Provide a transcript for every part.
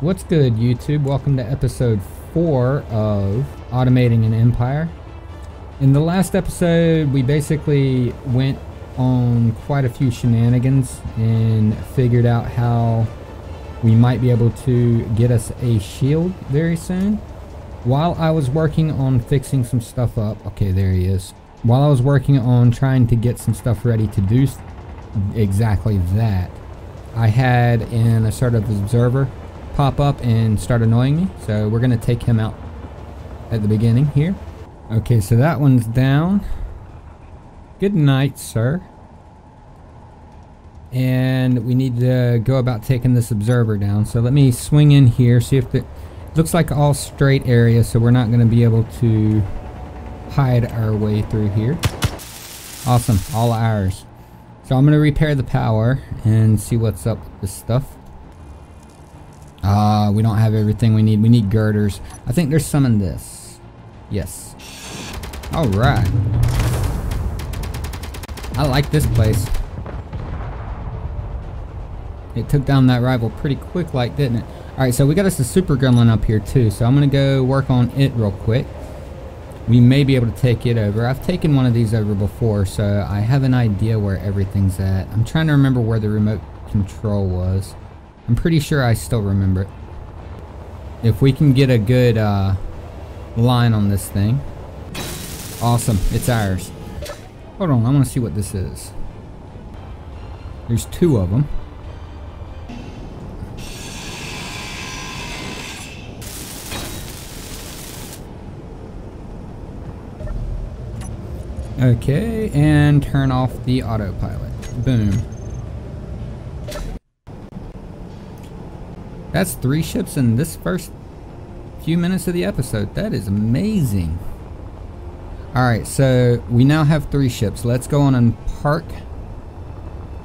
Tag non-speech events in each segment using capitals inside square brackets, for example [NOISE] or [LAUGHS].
What's good, YouTube? Welcome to episode 4 of Automating an Empire. In the last episode, we basically went on quite a few shenanigans and figured out how we might be able to get us a shield very soon. While I was working on fixing some stuff up, okay, there he is. While I was working on trying to get some stuff ready to do exactly that, I had an assertive observer pop up and start annoying me. So we're going to take him out at the beginning here. Okay, so that one's down. Good night, sir. And we need to go about taking this observer down. So let me swing in here, see if the... Looks like all straight area, so we're not going to be able to hide our way through here. Awesome, all ours. So I'm going to repair the power and see what's up with this stuff. Uh, we don't have everything we need. We need girders. I think there's some in this. Yes. Alright. I like this place. It took down that rival pretty quick like, didn't it? Alright, so we got us a super gremlin up here too. So I'm to go work on it real quick. We may be able to take it over. I've taken one of these over before, so I have an idea where everything's at. I'm trying to remember where the remote control was. I'm pretty sure I still remember it. If we can get a good uh, line on this thing. Awesome, it's ours. Hold on, I want to see what this is. There's two of them. Okay, and turn off the autopilot. Boom. That's three ships in this first few minutes of the episode. That is amazing. Alright, so we now have three ships. Let's go on and park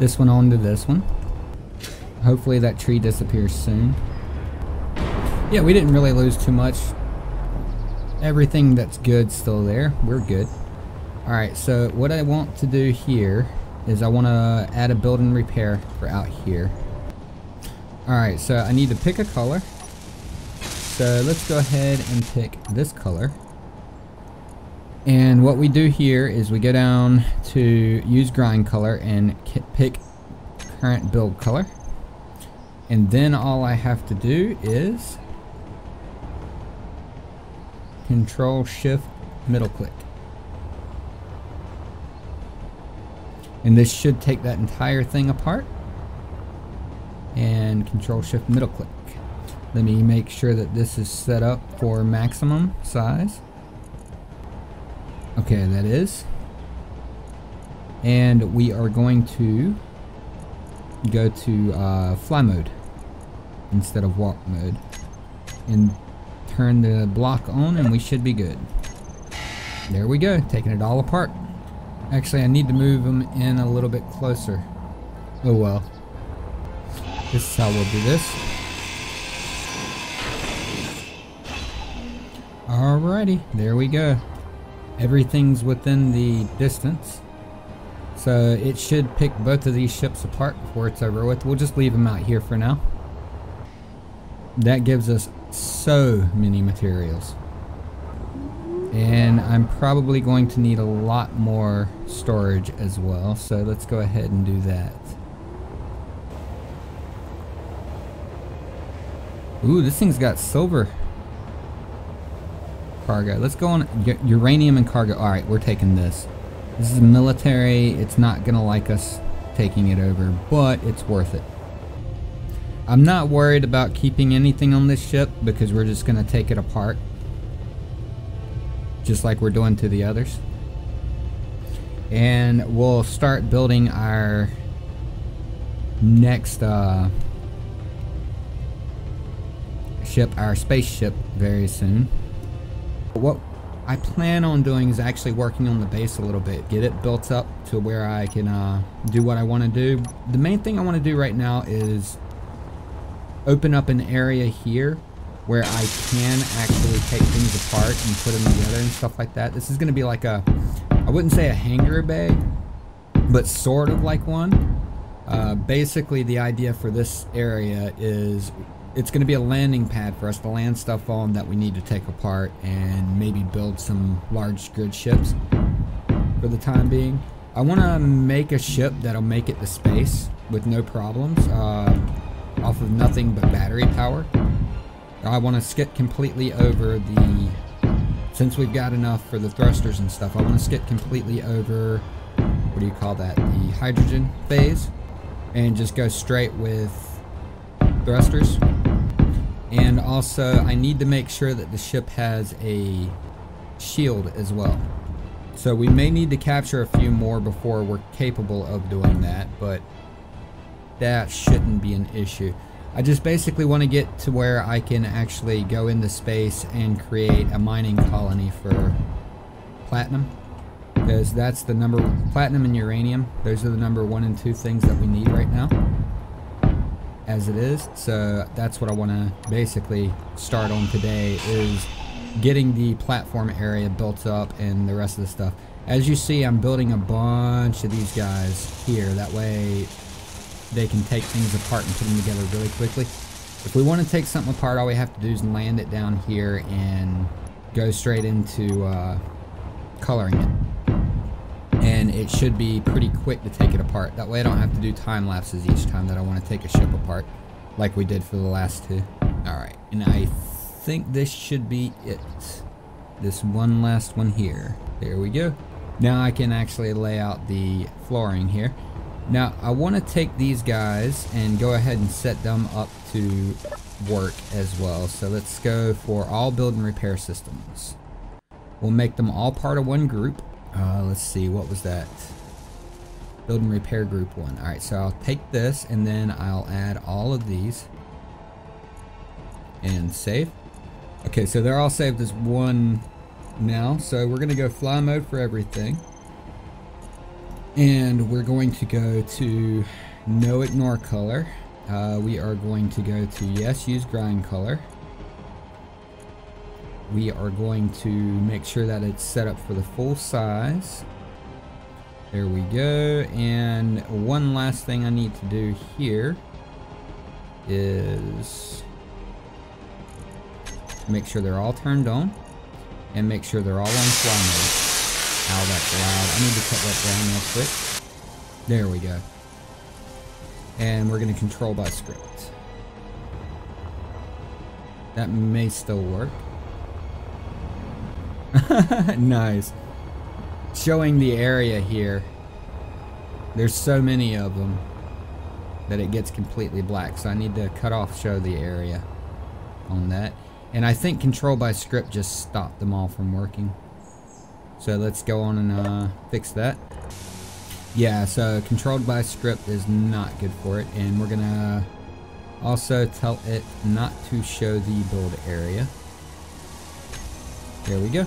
this one onto this one. Hopefully that tree disappears soon. Yeah, we didn't really lose too much. Everything that's good still there. We're good. Alright, so what I want to do here is I want to add a build and repair for out here. Alright, so I need to pick a color. So let's go ahead and pick this color. And what we do here is we go down to use grind color and pick current build color. And then all I have to do is control shift middle click. And this should take that entire thing apart. And control shift middle click. Let me make sure that this is set up for maximum size. Okay, that is. And we are going to go to uh, fly mode instead of walk mode. And turn the block on and we should be good. There we go, taking it all apart. Actually, I need to move them in a little bit closer. Oh well. This is how we'll do this. Alrighty, there we go. Everything's within the distance. So it should pick both of these ships apart before it's over with. We'll just leave them out here for now. That gives us so many materials. And I'm probably going to need a lot more storage as well. So let's go ahead and do that. Ooh, this thing's got silver cargo. Let's go on uranium and cargo. All right, we're taking this. This is military. It's not going to like us taking it over, but it's worth it. I'm not worried about keeping anything on this ship because we're just going to take it apart just like we're doing to the others. And we'll start building our next uh, ship, our spaceship, very soon. What I plan on doing is actually working on the base a little bit, get it built up to where I can uh, do what I want to do. The main thing I want to do right now is open up an area here where I can actually take things apart and put them together and stuff like that. This is going to be like a, I wouldn't say a hangar bay, but sort of like one. Uh, basically, the idea for this area is it's going to be a landing pad for us to land stuff on that we need to take apart and maybe build some large grid ships for the time being. I want to make a ship that'll make it to space with no problems uh, off of nothing but battery power. I want to skip completely over the, since we've got enough for the thrusters and stuff, I want to skip completely over, what do you call that, the hydrogen phase and just go straight with thrusters. And also I need to make sure that the ship has a shield as well. So we may need to capture a few more before we're capable of doing that, but that shouldn't be an issue. I just basically want to get to where I can actually go into space and create a mining colony for platinum. Because that's the number, platinum and uranium, those are the number one and two things that we need right now. As it is, so that's what I want to basically start on today is getting the platform area built up and the rest of the stuff. As you see, I'm building a bunch of these guys here. That way they can take things apart and put them together really quickly. If we want to take something apart, all we have to do is land it down here and go straight into uh, coloring it. And it should be pretty quick to take it apart. That way I don't have to do time lapses each time that I want to take a ship apart like we did for the last two. Alright, and I think this should be it. This one last one here. There we go. Now I can actually lay out the flooring here. Now I want to take these guys and go ahead and set them up to work as well. So let's go for all build and repair systems. We'll make them all part of one group. Uh, let's see, what was that? Build and repair group one. Alright, so I'll take this and then I'll add all of these. And save. Okay, so they're all saved as one now. So we're going to go fly mode for everything. And we're going to go to no ignore color. Uh, we are going to go to yes, use grind color. We are going to make sure that it's set up for the full size. There we go. And one last thing I need to do here is Make sure they're all turned on. And make sure they're all on fly mode. Ow, that's loud. I need to cut that down real quick. There we go. And we're going to control by script. That may still work. [LAUGHS] nice. Showing the area here. There's so many of them that it gets completely black. So I need to cut off show the area on that. And I think control by script just stopped them all from working. So let's go on and uh, fix that. Yeah, so controlled by script is not good for it. And we're gonna also tell it not to show the build area. There we go.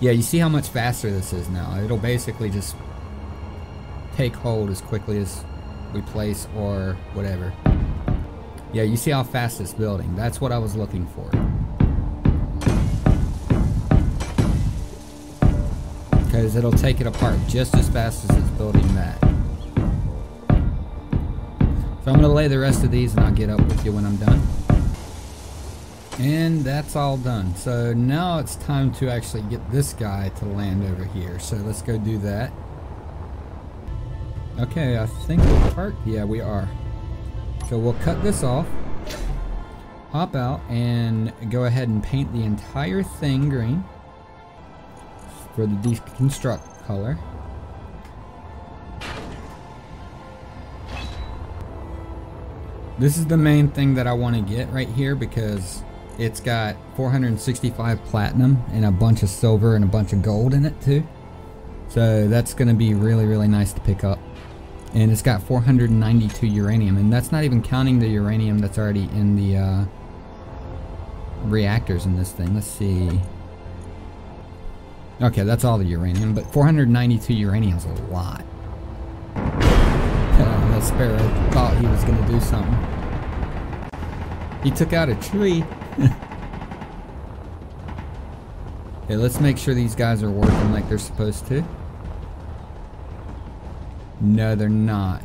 Yeah, you see how much faster this is now. It'll basically just take hold as quickly as we place or whatever. Yeah, you see how fast it's building. That's what I was looking for. Because it'll take it apart just as fast as it's building that. So I'm going to lay the rest of these and I'll get up with you when I'm done. And that's all done. So now it's time to actually get this guy to land over here. So let's go do that. Okay, I think we're parked. Yeah, we are. So we'll cut this off, hop out, and go ahead and paint the entire thing green for the deconstruct color. This is the main thing that I want to get right here because it's got 465 platinum and a bunch of silver and a bunch of gold in it too. So that's going to be really, really nice to pick up. And it's got 492 uranium and that's not even counting the uranium that's already in the uh, reactors in this thing. Let's see. Okay that's all the uranium but 492 uranium is a lot. That sparrow thought he was gonna do something. He took out a tree [LAUGHS] okay let's make sure these guys are working like they're supposed to no, they're not.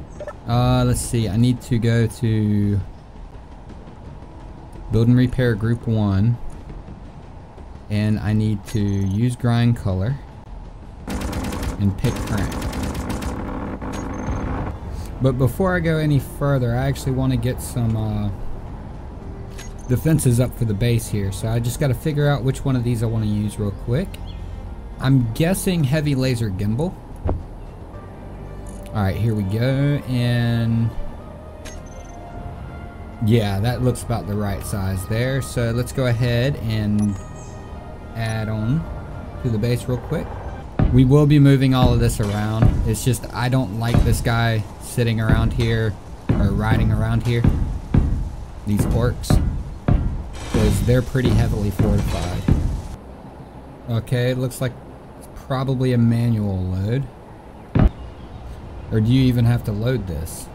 Uh, let's see. I need to go to build and repair group one. And I need to use grind color and pick current. But before I go any further, I actually want to get some uh, defenses up for the base here. So I just got to figure out which one of these I want to use real quick. I'm guessing heavy laser gimbal. Alright, here we go. And yeah, that looks about the right size there. So let's go ahead and add on to the base real quick. We will be moving all of this around. It's just I don't like this guy sitting around here or riding around here. These orcs. Because they're pretty heavily fortified. Okay, it looks like it's probably a manual load. Or do you even have to load this?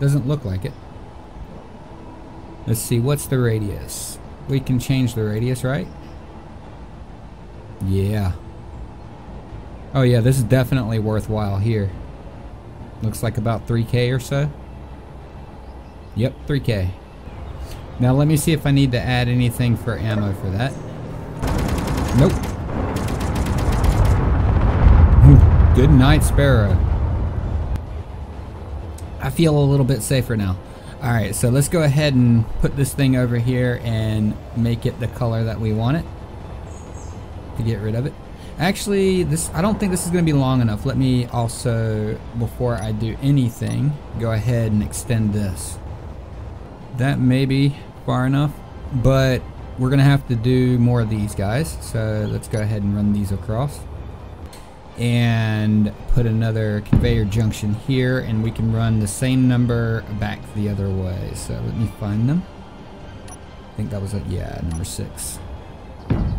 Doesn't look like it. Let's see, what's the radius? We can change the radius, right? Yeah. Oh yeah, this is definitely worthwhile here. Looks like about 3k or so. Yep, 3k. Now let me see if I need to add anything for ammo for that. Nope. [LAUGHS] Good night, Sparrow. I feel a little bit safer now. Alright, so let's go ahead and put this thing over here and make it the color that we want it to get rid of it. Actually, this I don't think this is going to be long enough. Let me also, before I do anything, go ahead and extend this. That may be far enough, but we're to have to do more of these guys. So let's go ahead and run these across. And put another conveyor junction here, and we can run the same number back the other way. So let me find them. I think that was a, yeah, number six.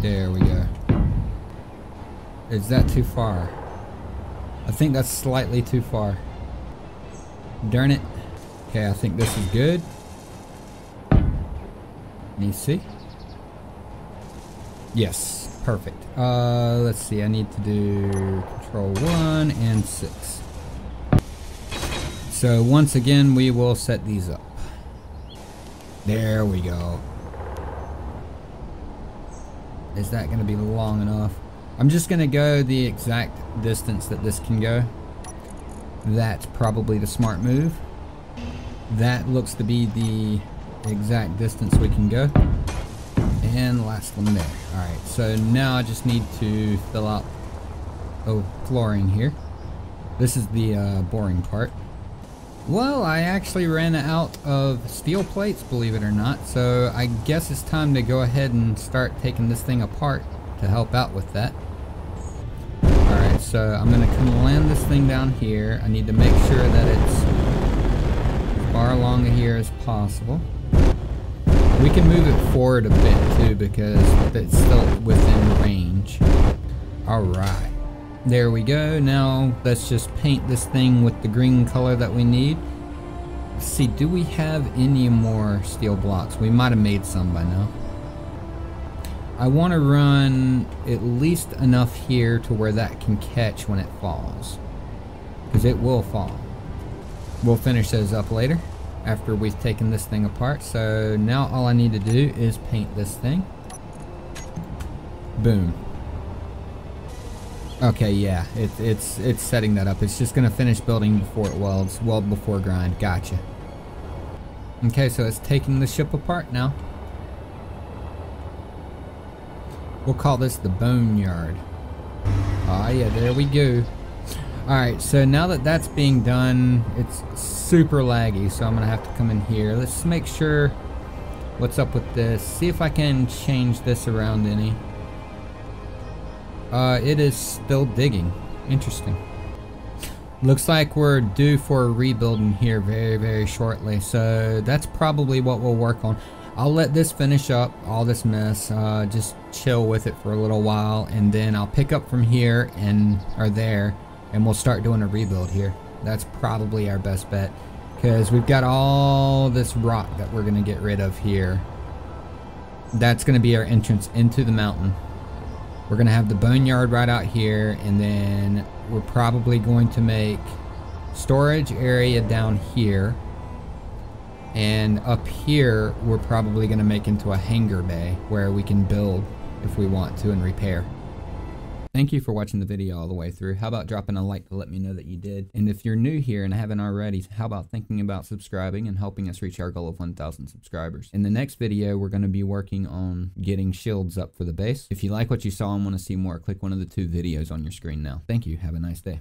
There we go. Is that too far? I think that's slightly too far. Darn it. Okay, I think this is good. Me see. Yes, perfect. Uh, let's see, I need to do control 1 and 6. So once again, we will set these up. There we go. Is that going to be long enough? I'm just going to go the exact distance that this can go. That's probably the smart move. That looks to be the exact distance we can go. And last one there. Alright, so now I just need to fill out oh, flooring here. This is the uh, boring part. Well, I actually ran out of steel plates, believe it or not, so I guess it's time to go ahead and start taking this thing apart to help out with that. Alright, so I'm going to come land this thing down here. I need to make sure that it's as far along here as possible. We can move it forward a bit too because it's still within range. Alright. There we go. Now let's just paint this thing with the green color that we need. Let's see, do we have any more steel blocks? We might have made some by now. I want to run at least enough here to where that can catch when it falls. Because it will fall. We'll finish those up later after we've taken this thing apart. So now all I need to do is paint this thing. Boom. Okay, yeah, it, it's it's setting that up. It's just gonna finish building before it welds. Weld before grind. Gotcha. Okay, so it's taking the ship apart now. We'll call this the boneyard. Ah, yeah, there we go. Alright, so now that that's being done, it's super laggy, so I'm going to have to come in here. Let's make sure what's up with this. See if I can change this around any. Uh, it is still digging. Interesting. Looks like we're due for a rebuild in here very, very shortly. So that's probably what we'll work on. I'll let this finish up, all this mess, uh, just chill with it for a little while, and then I'll pick up from here and, or there, and we'll start doing a rebuild here. That's probably our best bet, because we've got all this rock that we're going to get rid of here. That's going to be our entrance into the mountain. We're going to have the boneyard right out here, and then we're probably going to make storage area down here. And up here, we're probably going to make into a hangar bay where we can build if we want to and repair. Thank you for watching the video all the way through. How about dropping a like to let me know that you did? And if you're new here and haven't already, how about thinking about subscribing and helping us reach our goal of 1,000 subscribers? In the next video, we're going to be working on getting shields up for the base. If you like what you saw and want to see more, click one of the two videos on your screen now. Thank you. Have a nice day.